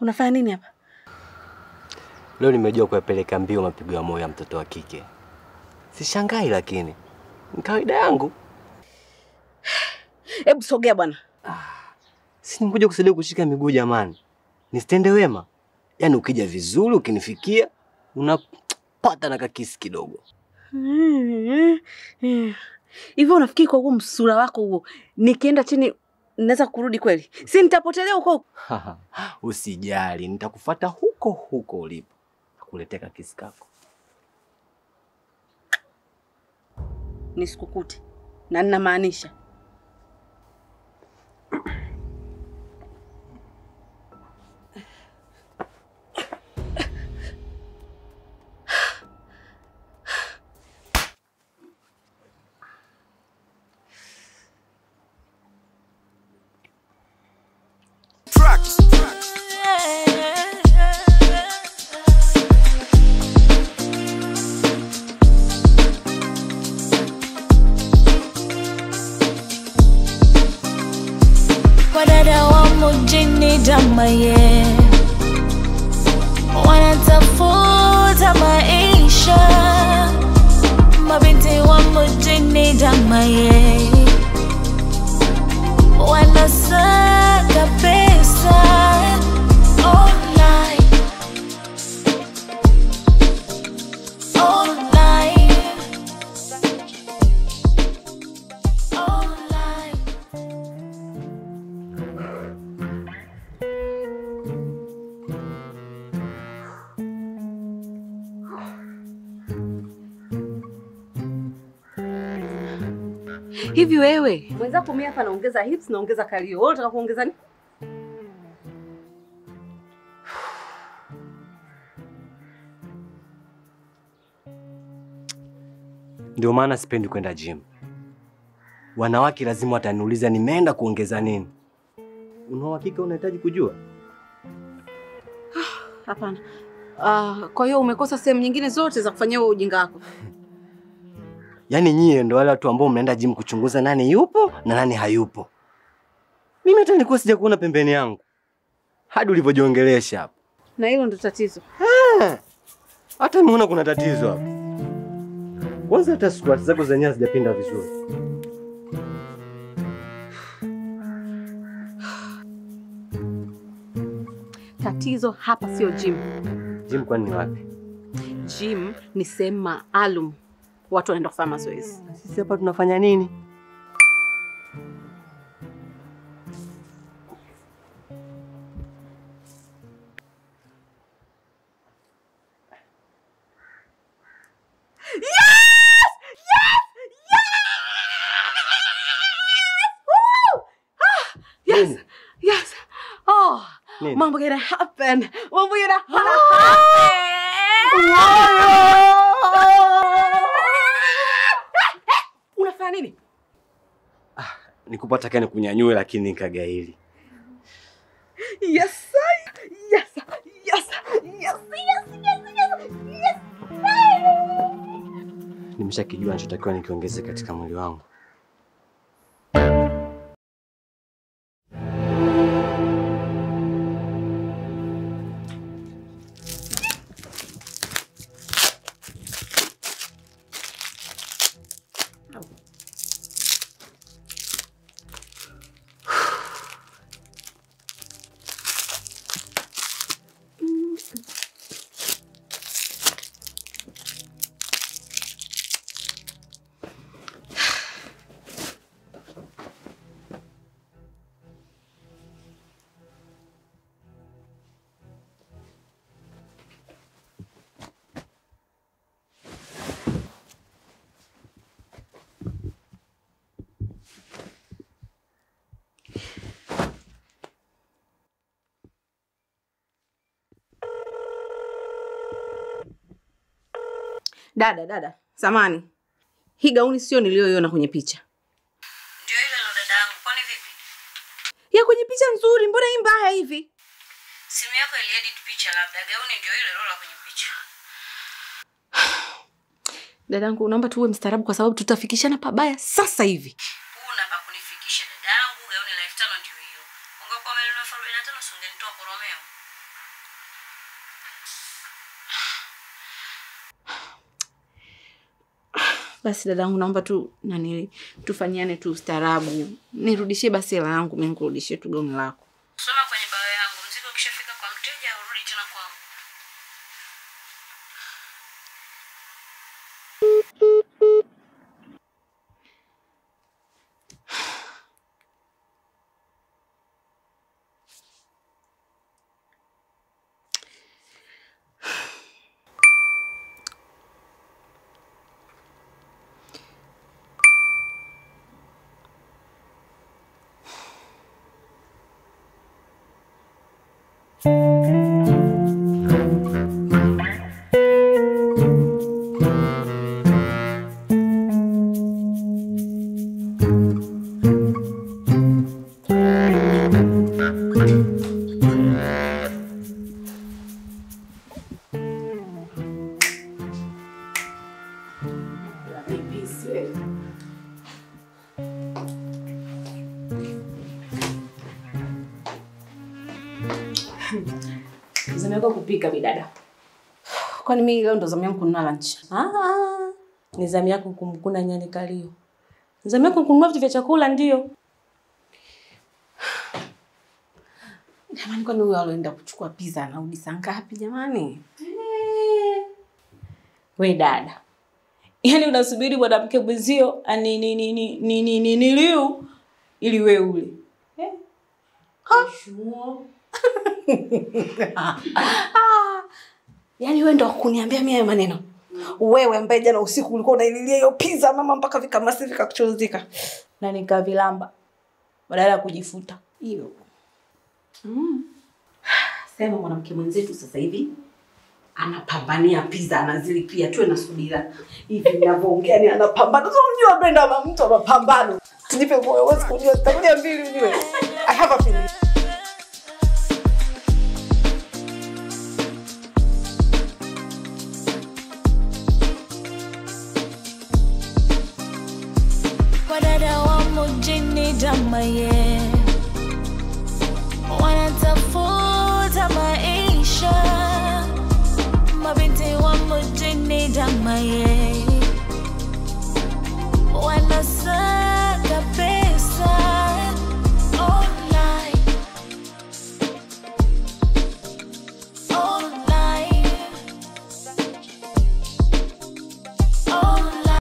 Unafanya nini hapa? Leo nimejua kuyapeleka mbio mapigo ya moyo ya mtoto wa kike. Sishangai, lakini ni kawaida yangu. Hebu sogea bwana. Ah, Si nimekuja kusaidia kushika miguu jamani, nisitende wema. Yaani ukija vizuri, ukinifikia unapata na kakisi kidogo. Hivyo unafikiri kwa huo msura wako huo, nikienda chini naweza kurudi kweli? Si nitapotelea huko huko. Usijali, nitakufuata huko huko ulipo, nakuletea kisi kako. Nisikukute, na ninamaanisha. mjini damu ye wanatafuta maisha mabinti wa mjini damu ye Hivi wewe mwenzako, mimi hapa naongeza hips, naongeza kalio, wewe unataka kuongeza nini? Ndio maana sipendi kwenda gym. Wanawake lazima wataniuliza nimeenda kuongeza nini. Una uhakika unahitaji kujua? Hapana. Uh, kwa hiyo umekosa sehemu nyingine zote za kufanyia huo ujinga wako. Yaani nyie ndo wale watu ambao mnaenda gym kuchunguza nani yupo na nani hayupo. Mimi hata nilikuwa sija kuona pembeni yangu hadi ulivyojiongelesha hapo. Na hilo ndo tatizo. Hata nimeona kuna tatizo hapo. Kwanza hata squat zako zenyewe hazijapinda vizuri. Tatizo hapa sio gym. Gym kwani ni wapi? Gym ni sehemu maalum watu wanaenda kufanya mazoezi. Sisi hapa tunafanya nini? Yes. Yes. Oh, Nini? mambo gonna happen. Mambo gonna happen. Unafanya nini? Ah, Nikupata kani kunyanyue lakini nikagaili. Yes. Yes, yes, yes, yes, yes, yes. Nimeshakijua ninachotakiwa nikiongeze katika mwili wangu. Dada, dada, samani, hii gauni sio niliyoiona kwenye picha. Ndio ile lo dadangu, kwani vipi? Ya kwenye picha nzuri, mbona hii mbaya hivi? Simu yako iliedit picha labda. Gauni ndio ile lola kwenye picha. Dadangu, naomba tuwe mstaarabu kwa sababu tutafikishana pabaya sasa hivi. Una pa kunifikisha dadangu, gauni la elfu tano ndio hiyo. Ungekuwa umenunua elfu arobaini na tano si ungenitoa koromeo. Basi dadangu, naomba tu nani tufanyiane tu ustaarabu, nirudishie basi hela yangu, mimi nikurudishie tu gauni lako. Música Naomba kupika bidada. Kwani mimi leo ndo zamu yangu kununua lunch? Ah, ni zamu yako kumkuna nyani kalio. Zamu yako kununua vitu vya chakula ndio. Jamani, kwani huyo aloenda kuchukua pizza anarudi saa ngapi jamani? We dada, yaani unasubiri mwanamke mwenzio aniniliu ili we ule eh? Shuo. Yaani wewe ndo kuniambia mimi maneno. Wewe ambaye jana usiku ulikuwa unaililia hiyo pizza mama mpaka vikamasi vikakuchuzika Na nikavilamba badala ya kujifuta. Hiyo. Mm. Sema mwanamke mwenzetu sasa hivi anapambania pizza anazilipia tuwe na subira. Hivi ninavyoongea ni anapambana. Sio unajua Brenda mtu wa mapambano. Nipe moyo wewe sikujua tutakuja mbili ujue. I have a feeling. wadadawa mjini damu ye wanatafuta maisha. Mabinti wa mjini damu ye